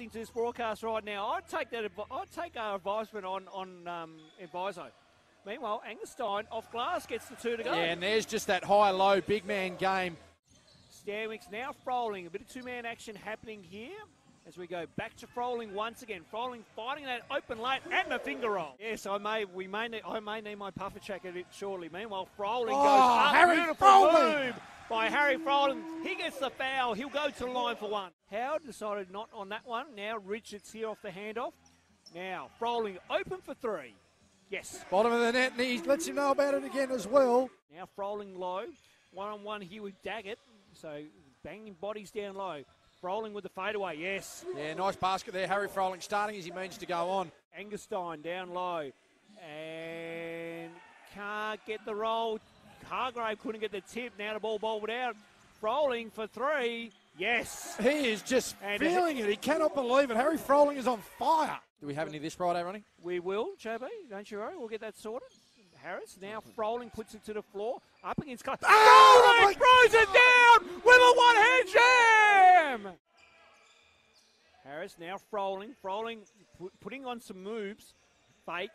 listening to this broadcast right now, I'd take that. I'd take our advisement on on um, Adviso. Meanwhile, Angerstein off glass gets the two to go. Yeah, and there's just that high-low big man game. Stanwick's now Froling. A bit of two-man action happening here as we go back to Froling once again. Froling fighting that open late and the finger roll. Yes, I may. We may. Need, I may need my puffer jacket it shortly. Meanwhile, Froling Oh, goes up. Harry Beautiful Froling. move by Harry Froling. He gets the foul. He'll go to the line for one. Howard decided not on that one. Now Richards here off the handoff. Now Froling open for three. Yes. Bottom of the net, and he lets him know about it again as well. Now Froling low. One on one here with Daggett. So banging bodies down low. Froling with the fadeaway. Yes. Yeah, nice basket there. Harry Froling starting as he means to go on. Angerstein down low. And can't get the roll. Hargrave couldn't get the tip. Now the ball bowled out. Froling for three. Yes. He is just And- feeling it. He cannot believe it. Harry Froling is on fire. Do we have any this Friday, Ronnie? We will, JB. Don't you worry. We'll get that sorted. Harris now Froling puts it to the floor. Up against Cut. Ah, oh, Froling throws it down with a one hand jam. Harris now Froling. Froling putting on some moves. Fake.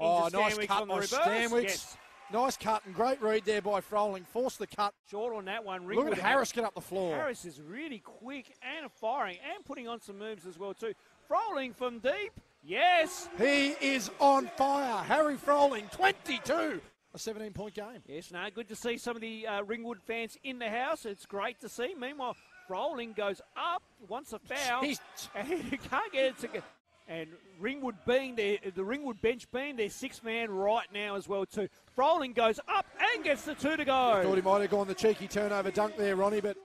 Oh, nice cut on the by reverse. Stanwicks. Yes. Nice cut and great read there by Froling. Forced the cut. Short on that one. Look at Harris get up the floor. Harris is really quick and firing and putting on some moves as well too. Froling from deep. Yes. He is on fire. Harry Froling, 22. A 17 point game. Yes, no, good to see some of the uh, Ringwood fans in the house. It's great to see. Meanwhile, Froling goes up, wants a foul, and he can't get it to get. And Ringwood being their, the Ringwood bench being their six man right now as well too. Froling goes up and gets the two to go. Thought he might have gone the cheeky turnover dunk there, Ronnie, but